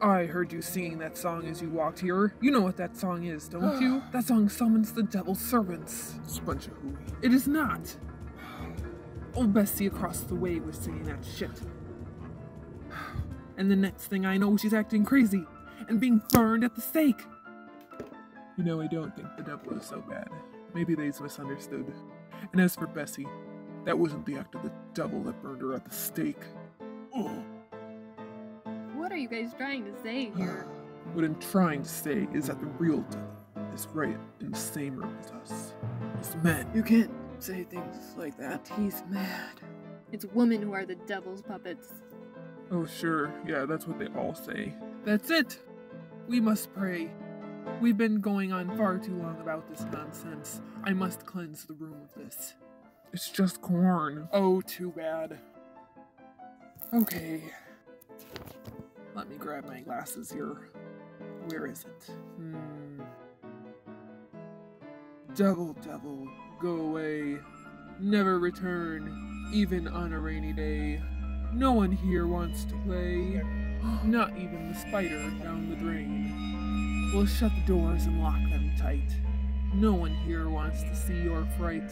I heard you singing that song as you walked here. You know what that song is, don't you? That song summons the devil's servants. Of. It is not. Old Bessie across the way was singing that shit. And the next thing I know, she's acting crazy and being burned at the stake. You know, I don't think the devil is so bad. Maybe they's misunderstood. And as for Bessie, that wasn't the act of the devil that burned her at the stake. Oh. What are you guys trying to say here? What I'm trying to say is that the real devil is right in the same room as us. As men. You can't say things like that. He's mad. It's women who are the devil's puppets. Oh, sure. Yeah, that's what they all say. That's it. We must pray. We've been going on far too long about this nonsense. I must cleanse the room of this. It's just corn. Oh, too bad. Okay. Let me grab my glasses here. Where is it? Hmm. Devil, devil, go away. Never return, even on a rainy day. No one here wants to play. Not even the spider down the drain. We'll shut the doors and lock them tight. No one here wants to see your fright.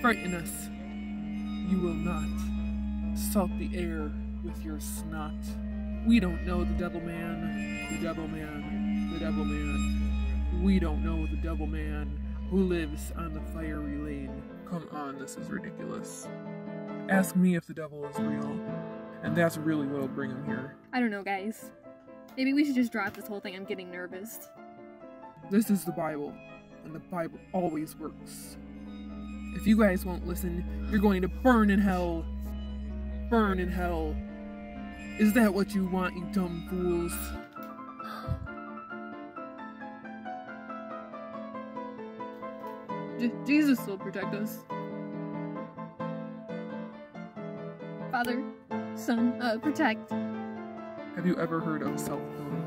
Frighten us. You will not. Salt the air with your snot. We don't know the devil man, the devil man, the devil man. We don't know the devil man who lives on the fiery lane. Come on, this is ridiculous. Ask me if the devil is real. And that's really what'll bring him here. I don't know, guys. Maybe we should just drop this whole thing. I'm getting nervous. This is the Bible, and the Bible always works. If you guys won't listen, you're going to burn in hell. Burn in hell. Is that what you want, you dumb fools? J- Jesus will protect us. Father, Son, uh, protect. Have you ever heard of self-fulfilling